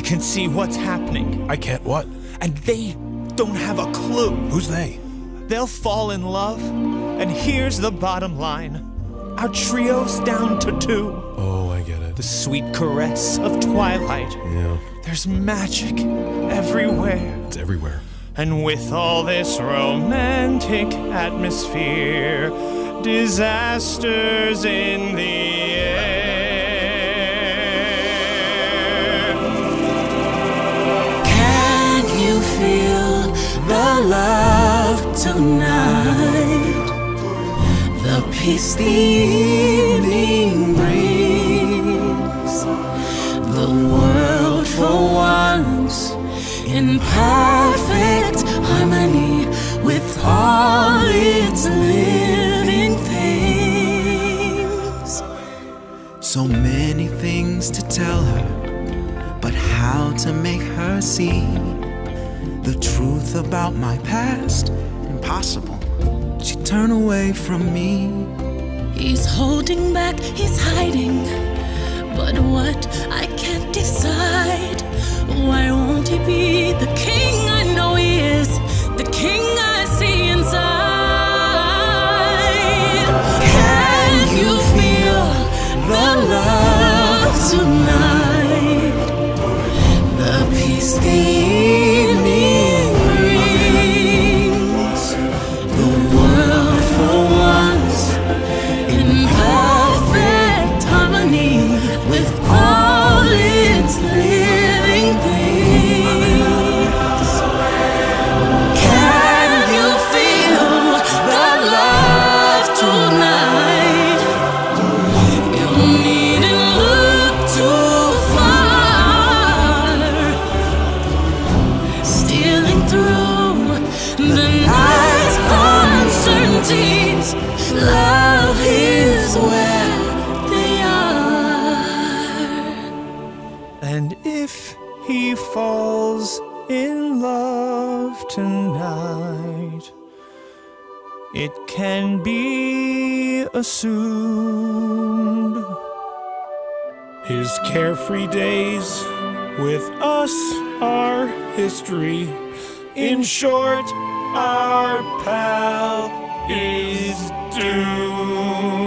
can see what's happening, I can't what? and they don't have a clue. Who's they? They'll fall in love, and here's the bottom line our trio's down to two. Oh, I get it. The sweet caress of twilight. Yeah, There's magic everywhere. it's everywhere. And with all this romantic atmosphere, disasters in the tonight? The peace the evening brings. The world for once in perfect harmony with all its living things. So many things to tell her, but how to make her see the truth about my past? Impossible. She turned away from me. He's holding back, he's hiding. But what I can't decide. Why won't he be the king I know he is? The king I see inside. Can you feel the love tonight? The peace the night's love is where they are. And if he falls in love tonight, it can be assumed His carefree days with us are history. In short, our pal is doomed.